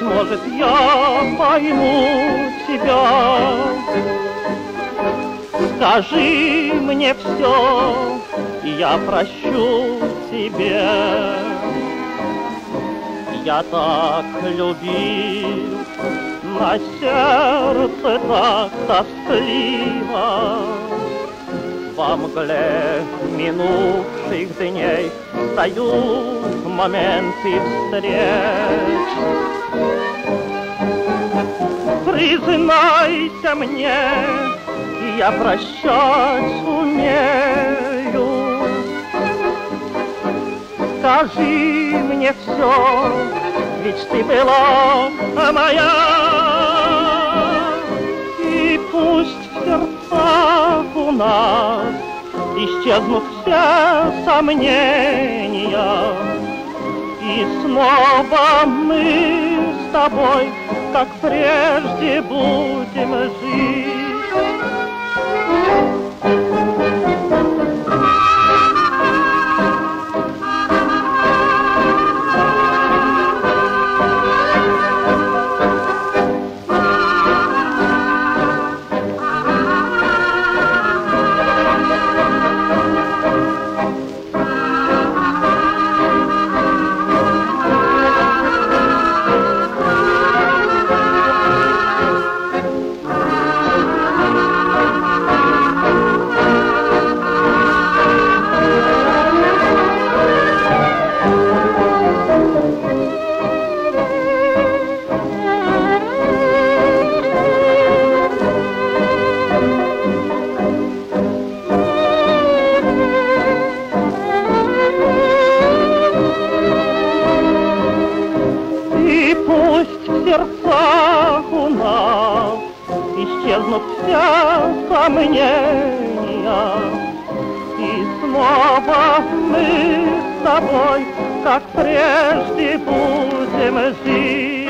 может, я пойму тебя. Скажи мне все, я прощу тебе. Я так любил, на сердце так тоскливо. Во мгле минувших дней Стою в моменты встреч. Признайся мне, я прощать умею. Скажи мне все, ведь ты была моя. И пусть в сердцах у нас исчезнут все сомнения. И снова мы с тобой, как прежде, будем жить. Исчезнут все сомнения. И снова мы с тобой, как прежде, будем жить.